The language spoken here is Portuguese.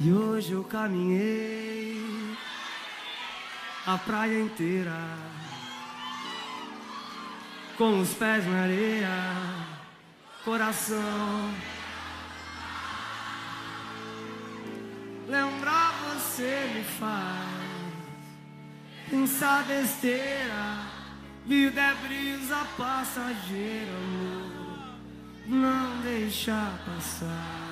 E hoje eu caminhei a praia inteira com os pés na areia, coração. Lembrar você me faz pensar besteira. Vida é brisa passageira, amor. Não deixa passar.